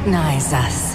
recognize us.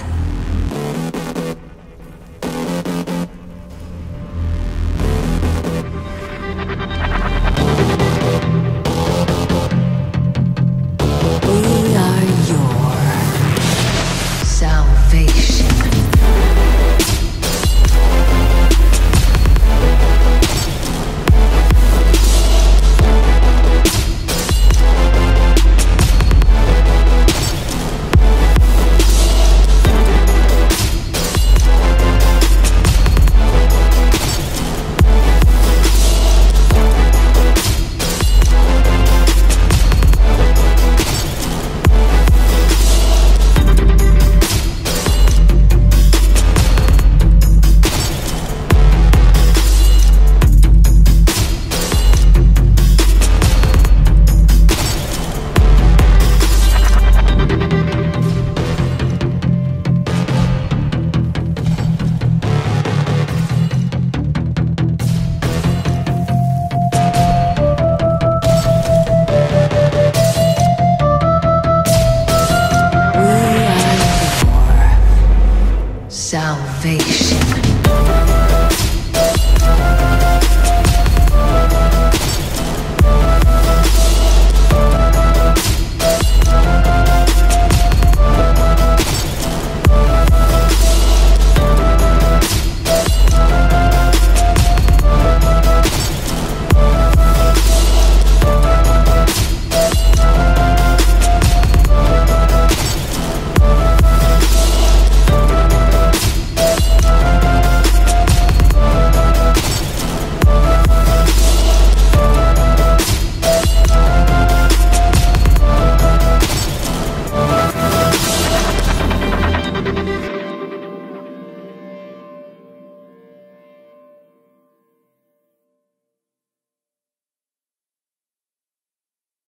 salvation.